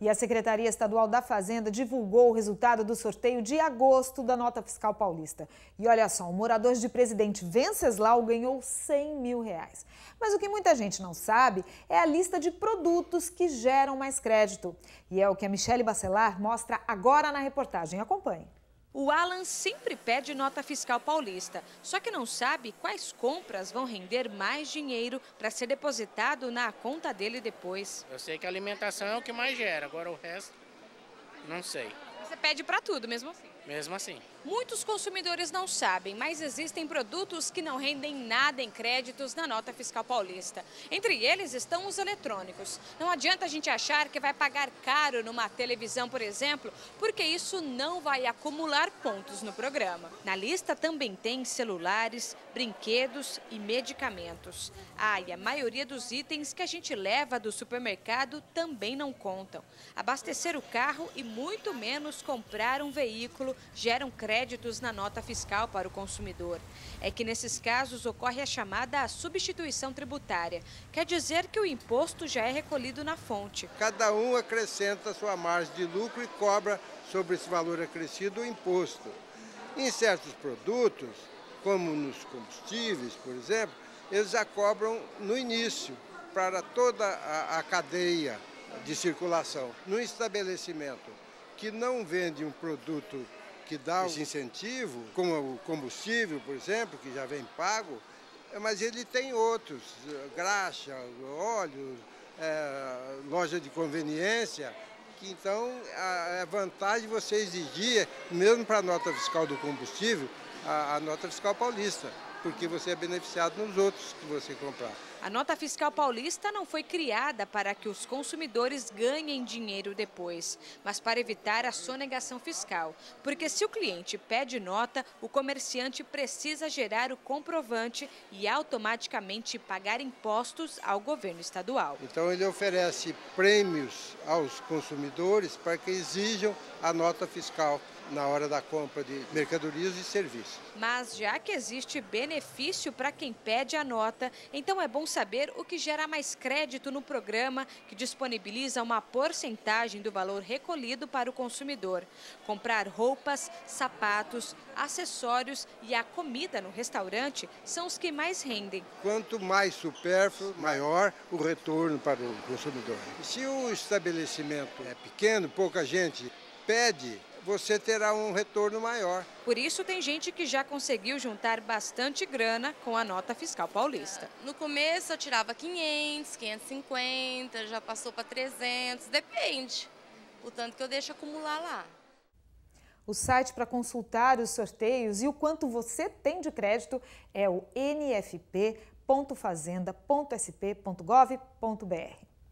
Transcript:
E a Secretaria Estadual da Fazenda divulgou o resultado do sorteio de agosto da nota fiscal paulista. E olha só, o morador de Presidente Venceslau ganhou 100 mil reais. Mas o que muita gente não sabe é a lista de produtos que geram mais crédito. E é o que a Michele Bacelar mostra agora na reportagem. Acompanhe. O Alan sempre pede nota fiscal paulista, só que não sabe quais compras vão render mais dinheiro para ser depositado na conta dele depois. Eu sei que a alimentação é o que mais gera, agora o resto não sei. Você pede para tudo mesmo assim? Mesmo assim. Muitos consumidores não sabem, mas existem produtos que não rendem nada em créditos na nota fiscal paulista. Entre eles estão os eletrônicos. Não adianta a gente achar que vai pagar caro numa televisão, por exemplo, porque isso não vai acumular pontos no programa. Na lista também tem celulares, brinquedos e medicamentos. Ah, e a maioria dos itens que a gente leva do supermercado também não contam. Abastecer o carro e muito menos comprar um veículo geram créditos créditos na nota fiscal para o consumidor. É que nesses casos ocorre a chamada substituição tributária, quer dizer que o imposto já é recolhido na fonte. Cada um acrescenta sua margem de lucro e cobra sobre esse valor acrescido o imposto. Em certos produtos, como nos combustíveis, por exemplo, eles já cobram no início, para toda a, a cadeia de circulação. No estabelecimento que não vende um produto que dá esse incentivo, como o combustível, por exemplo, que já vem pago, é, mas ele tem outros, graxa, óleo, é, loja de conveniência, que então a, a vantagem você exigir, mesmo para a nota fiscal do combustível, a, a nota fiscal paulista, porque você é beneficiado nos outros que você comprar. A nota fiscal paulista não foi criada para que os consumidores ganhem dinheiro depois, mas para evitar a sonegação fiscal. Porque se o cliente pede nota, o comerciante precisa gerar o comprovante e automaticamente pagar impostos ao governo estadual. Então ele oferece prêmios aos consumidores para que exijam a nota fiscal na hora da compra de mercadorias e serviços. Mas já que existe benefício para quem pede a nota, então é bom saber o que gera mais crédito no programa que disponibiliza uma porcentagem do valor recolhido para o consumidor. Comprar roupas, sapatos, acessórios e a comida no restaurante são os que mais rendem. Quanto mais supérfluo, maior o retorno para o consumidor. Se o estabelecimento é pequeno, pouca gente pede, você terá um retorno maior. Por isso, tem gente que já conseguiu juntar bastante grana com a nota fiscal paulista. No começo eu tirava 500, 550, já passou para 300, depende. O tanto que eu deixo acumular lá. O site para consultar os sorteios e o quanto você tem de crédito é o nfp.fazenda.sp.gov.br.